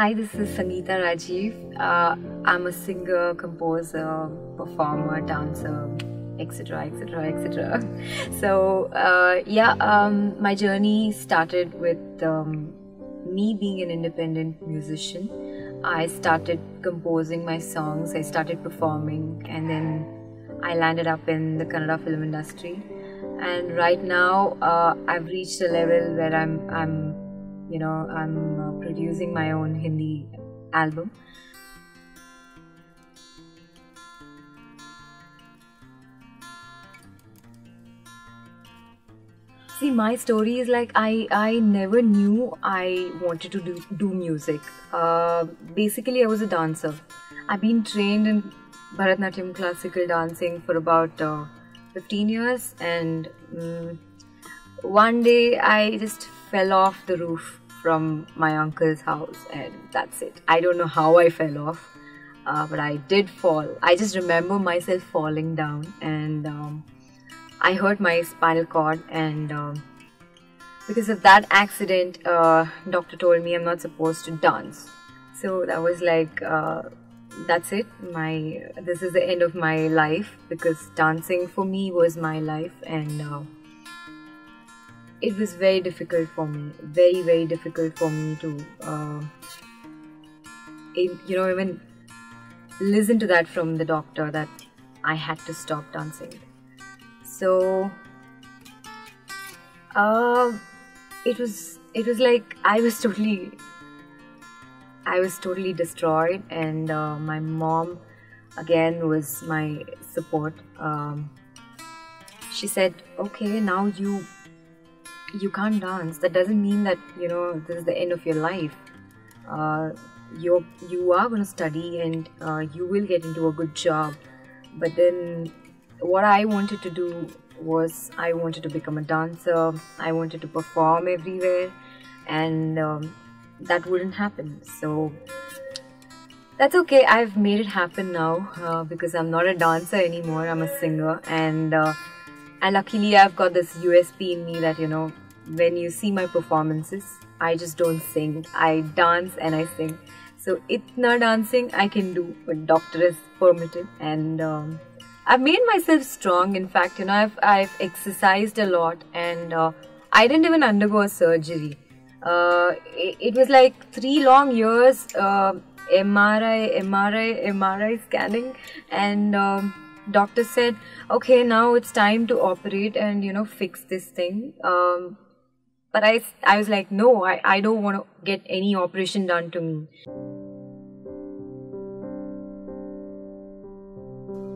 Hi, this is Sangeetha Rajeev. Uh, I'm a singer, composer, performer, dancer, etc., etc., etc. So, uh, yeah, um, my journey started with um, me being an independent musician. I started composing my songs, I started performing, and then I landed up in the Kannada film industry. And right now, uh, I've reached a level where I'm, I'm you know, I'm uh, producing my own Hindi album. See, my story is like I I never knew I wanted to do do music. Uh, basically, I was a dancer. I've been trained in Bharatanatyam classical dancing for about uh, 15 years, and um, one day I just fell off the roof from my uncle's house, and that's it. I don't know how I fell off, uh, but I did fall. I just remember myself falling down, and um, I hurt my spinal cord, and um, because of that accident, uh, doctor told me I'm not supposed to dance. So that was like, uh, that's it. My this is the end of my life because dancing for me was my life, and uh, it was very difficult for me. Very very difficult for me to, uh, you know, even listen to that from the doctor that I had to stop dancing so uh, it was it was like I was totally I was totally destroyed and uh, my mom again was my support um, she said okay now you you can't dance. That doesn't mean that you know this is the end of your life. Uh, you're you are going to study and uh, you will get into a good job. But then what I wanted to do was I wanted to become a dancer, I wanted to perform everywhere, and um, that wouldn't happen. So that's okay, I've made it happen now uh, because I'm not a dancer anymore, I'm a singer, and, uh, and luckily I've got this USP in me that you know, when you see my performances, I just don't sing, I dance and I sing. So, itna dancing I can do, but doctor is permitted, and um, I've made myself strong. In fact, you know, I've, I've exercised a lot and uh, I didn't even undergo a surgery. Uh, it, it, was like three long years uh, MRI, MRI, MRI scanning, and um, doctor said, okay, now it's time to operate and you know fix this thing. Um, but I, I was like, no, I, I don't want to get any operation done to me.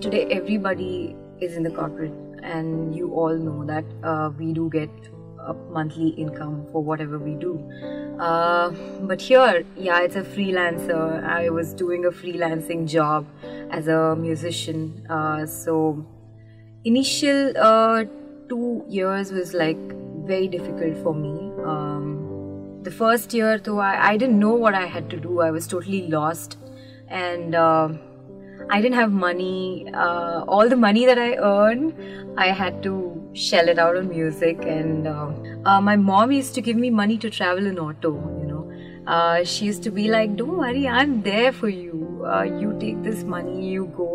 today everybody is in the corporate and you all know that uh, we do get a monthly income for whatever we do uh, but here yeah it's a freelancer i was doing a freelancing job as a musician uh, so initial uh, two years was like very difficult for me um, the first year though I, I didn't know what i had to do i was totally lost and uh, I didn't have money. Uh, all the money that I earned, I had to shell it out on music. And uh, uh, my mom used to give me money to travel in auto. You know, uh, she used to be like, "Don't worry, I'm there for you. Uh, you take this money, you go,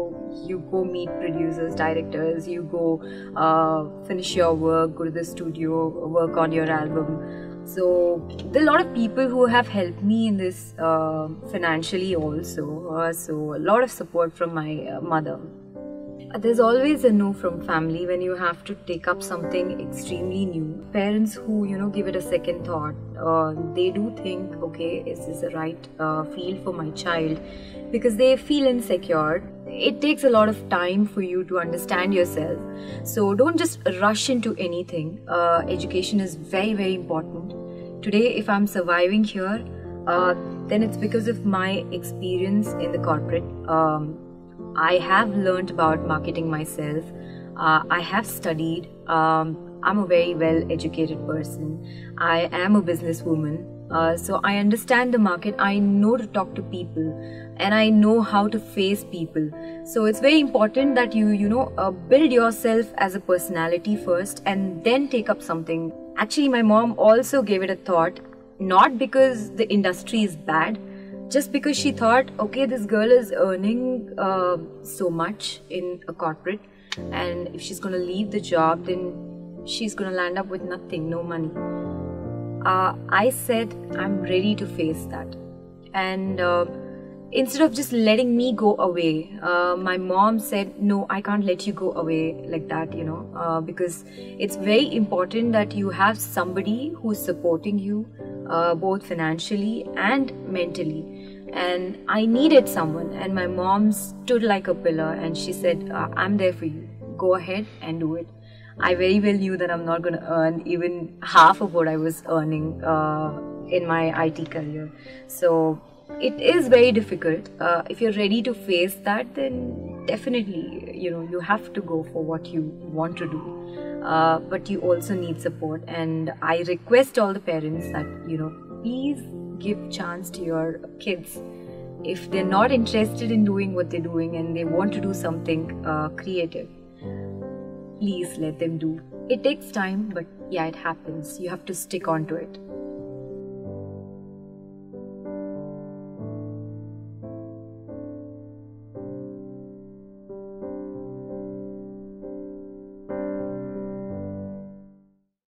you go meet producers, directors, you go uh, finish your work, go to the studio, work on your album." So there are a lot of people who have helped me in this uh, financially also. Uh, so a lot of support from my uh, mother. There's always a no from family when you have to take up something extremely new. Parents who you know give it a second thought, uh, they do think, okay, is this the right uh, field for my child? Because they feel insecure. It takes a lot of time for you to understand yourself. So don't just rush into anything. Uh, education is very very important Today, if I'm surviving here, uh, then it's because of my experience in the corporate. Um, I have learned about marketing myself. Uh, I have studied. Um, I'm a very well educated person. I am a businesswoman. Uh, so I understand the market. I know to talk to people and I know how to face people. So it's very important that you, you know, uh, build yourself as a personality first and then take up something Actually, my mom also gave it a thought, not because the industry is bad, just because she thought, okay, this girl is earning uh, so much in a corporate, and if she's gonna leave the job, then she's gonna land up with nothing, no money. Uh, I said, I'm ready to face that. And uh, instead of just letting me go away, uh, my mom said, No, I can't let you go away like that, you know, uh, because it's very important that you have somebody who's supporting you uh, both financially and mentally. And I needed someone, and my mom stood like a pillar and she said, uh, I'm there for you. Go ahead and do it. I very well knew that I'm not going to earn even half of what I was earning uh, in my IT career. So it is very difficult. Uh, if you're ready to face that, then definitely, you know, you have to go for what you want to do. Uh, but you also need support, and I request all the parents that you know, please give chance to your kids. If they're not interested in doing what they're doing and they want to do something uh, creative, please let them do. It takes time, but yeah, it happens. You have to stick on to it.